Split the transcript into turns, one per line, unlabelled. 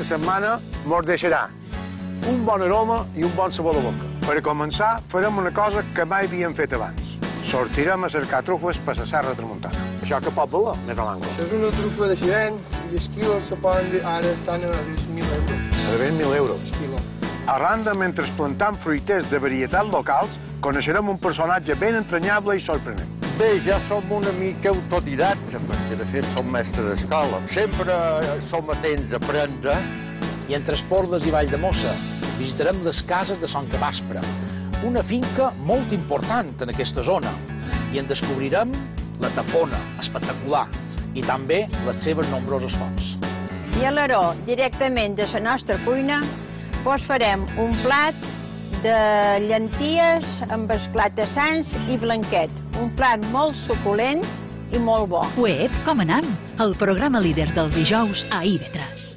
aquesta setmana mos deixarà un bon aroma i un bon sabor de boca. Per a començar, farem una cosa que mai havíem fet abans. Sortirem a cercar trufes per la Serra Tramuntana. Això que pot valer, més o menys.
És una trufa de xirent i els quilos se poden, ara estan a 20.000 euros.
A 20.000 euros.
Quilo.
A Randa, mentre plantam fruiters de varietats locals, coneixerem un personatge ben entranyable i sorprenent.
Bé, ja som una mica autodidactes, perquè de fet som mestres d'escola. Sempre som atents a aprendre.
I entre Esporles i Vall de Mossa visitarem les cases de Son Cabaspre, una finca molt important en aquesta zona. I en descobrirem la tapona, espectacular, i també les seves nombroses fonts.
I a l'Aró, directament de la nostra cuina, vos farem un plat de llenties amb esclatassans i blanquet. Un plat molt suculent i molt bo.
Web Com anam? El programa líder del dijous a IB3.